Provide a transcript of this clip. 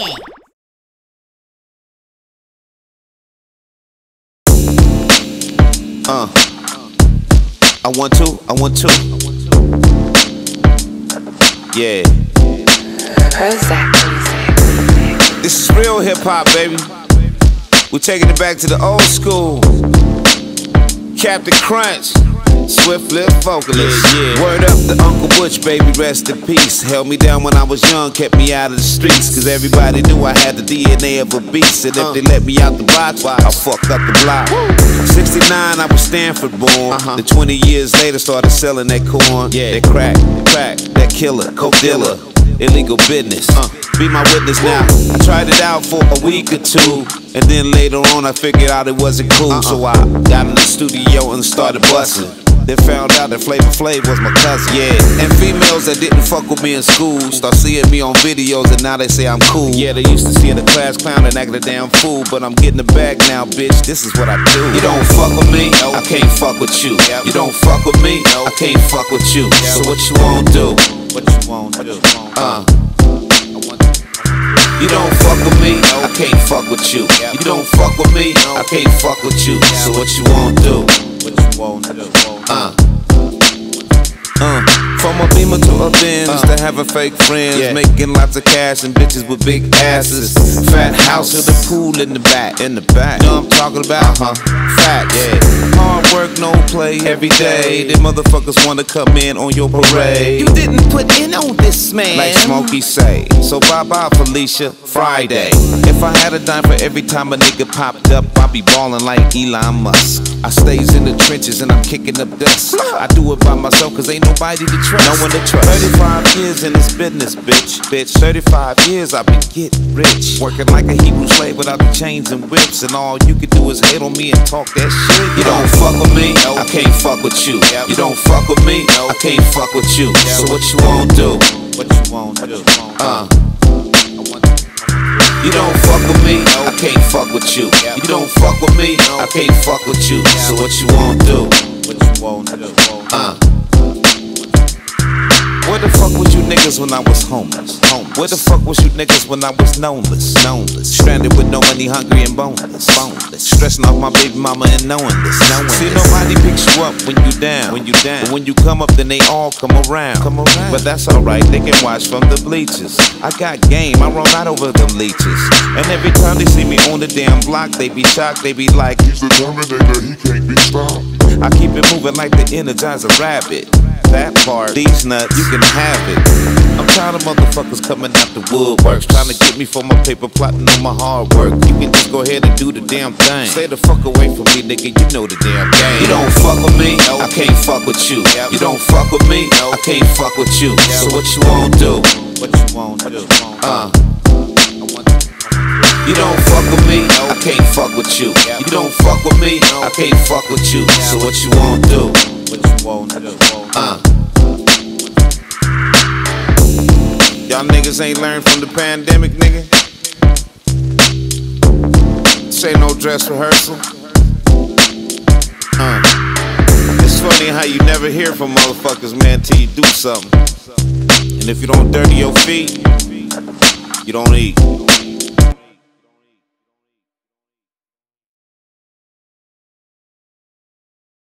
Uh. I want to, I want to. Yeah. This is real hip hop, baby. We're taking it back to the old school. Captain Crunch. Swift lip vocalist. Yeah, yeah. Word up to Uncle Butch, baby, rest in peace. Held me down when I was young, kept me out of the streets. Cause everybody knew I had the DNA of a beast. And if Uh. they let me out the box, I fucked up the block. 69, I was Stanford born. Uh-huh. Then 20 years later, started selling that corn. Yeah. That crack, crack, that killer, coke dealer. Illegal business. Uh. Be my witness now. I tried it out for a week or two. And then later on, I figured out it wasn't cool. Uh-uh. So I got in the studio and started busting. Then found out that Flavor Flav was my cousin. Yeah. And females that didn't fuck with me in school start seeing me on videos and now they say I'm cool. Yeah, they used to see in the class clown and act a damn fool. But I'm getting the bag now, bitch. This is what I do. You don't fuck with me, no. I can't fuck with you. You don't fuck with me, no. I can't fuck with you. So what you won't do? What you won't do? Uh. You don't fuck with me, no. I can't fuck with you. You don't fuck with me, I can't fuck with you. So what you won't do? Uh. Uh, from a beamer to a Benz to having fake friends, Yeah. making lots of cash and bitches with big asses. Fat house with a pool in the back. In the back. You know I'm talking about? Uh-huh. Yeah. Hard work, no play every day. Them motherfuckers wanna come in on your parade. You didn't put in on this man. Like Smokey say. So bye bye, Felicia. Friday. If I had a dime for every time a nigga popped up, I'd be ballin' like Elon Musk. I stays in the trenches and I'm kicking up dust. I do it by myself cause ain't nobody to trust. No one to trust. 35 years in this business, bitch. Bitch, 35 years I've been getting rich. Working like a Hebrew slave without the chains and whips. And all you can do is hate on me and talk that shit. You don't fuck with me, I can't fuck with you. You don't fuck with me, I can't fuck with you. So what you won't do? What you won't do? Uh. You don't fuck with me, I can't fuck with you. You don't fuck with me, I can't fuck with you. So what you won't do? What you won't do? Uh. Niggas when I was homeless? Home. Where the fuck was you niggas when I was knownless? Knownless. Stranded with no money, hungry and boneless. Boneless. Stressing off my baby mama and knowing this. Knowing See, this. nobody picks you up when you down. When you down. But when you come up, then they all come around. Come around. But that's alright, they can watch from the bleachers. I got game, I run out over them leeches. And every time they see me on the damn block, they be shocked, they be like, He's the Terminator, he can't be stopped. I keep it moving like the Energizer Rabbit. That part, these nuts, you can have it. I'm tired of motherfuckers coming out the woodworks, trying to get me for my paper, plotting on my hard work. You can just go ahead and do the damn thing. Stay the fuck away from me, nigga, you know the damn game. You don't fuck with me, no. I can't fuck with you. You don't fuck with me, no. I can't fuck with you. So what you won't do? What you won't do? Uh. You don't fuck with me, I can't fuck with you. You don't fuck with me, I can't fuck with you. So what you won't do? What you won't do? Uh. Y'all niggas ain't learned from the pandemic, nigga. Say no dress rehearsal. Uh. It's funny how you never hear from motherfuckers, man, till you do something. And if you don't dirty your feet, you don't eat.